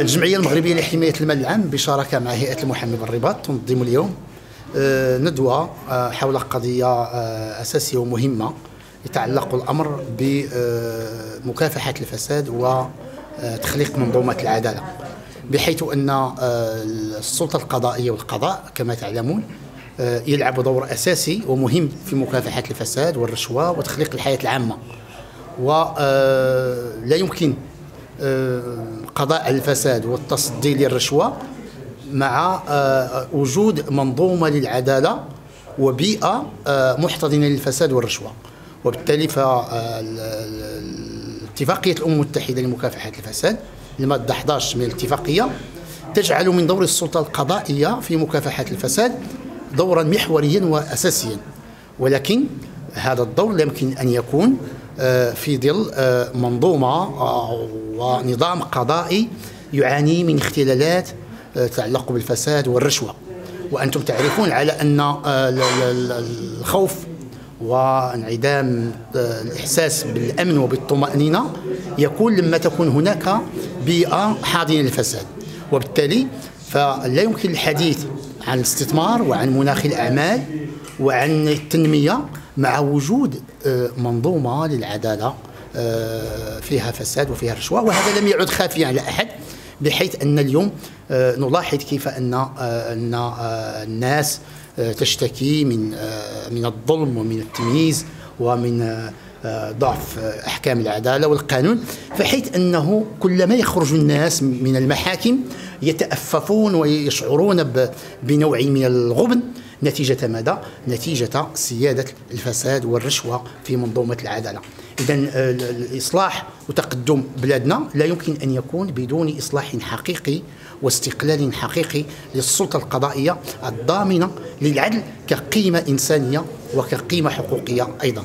الجمعية المغربية لحماية المال العام بشراكة مع هيئة المحامي بالرباط تنظم اليوم. آه، ندوة آه، حول قضية آه، أساسية ومهمة يتعلق الأمر بمكافحة الفساد وتخليق منظومة العدالة. بحيث أن السلطة القضائية والقضاء كما تعلمون يلعب دور أساسي ومهم في مكافحة الفساد والرشوة وتخليق الحياة العامة. ولا يمكن قضاء الفساد والتصدي للرشوة مع آه، وجود منظومة للعدالة وبيئة آه، محتضنة للفساد والرشوة. وبالتالي فاتفاقية الأمم المتحدة لمكافحة الفساد المادة 11 من الاتفاقية تجعل من دور السلطة القضائية في مكافحة الفساد دورا محوريا وأساسيا. ولكن هذا الدور لا يمكن أن يكون آه، في ظل منظومة ونظام قضائي يعاني من اختلالات آه، تتعلق بالفساد والرشوة. وأنتم تعرفون على آه، الخوف وانعدام آه، الإحساس بالأمن وبالطمأنينة يكون لما تكون هناك بيئة حاضنة للفساد. وبالتالي فلا يمكن الحديث عن الاستثمار وعن مناخ الأعمال وعن التنمية مع وجود منظومة للعدالة آه، فيها فساد وفيها رشوة وهذا لم يعد خافيا على أحد بحيث أن اليوم آه، نلاحظ كيف أن آه، أن الناس تشتكي من من الظلم ومن التمييز ومن ضعف أحكام العدالة والقانون فحيث أنه كلما يخرج الناس من المحاكم يتأففون ويشعرون بنوع من الغبن نتيجة ماذا؟ نتيجة سيادة الفساد والرشوة في منظومة العدالة إذا آه، الإصلاح وتقدم بلادنا لا يمكن أن يكون بدون إصلاح حقيقي واستقلال حقيقي للسلطة القضائية الضامنة للعدل كقيمة إنسانية وكقيمة حقوقية أيضا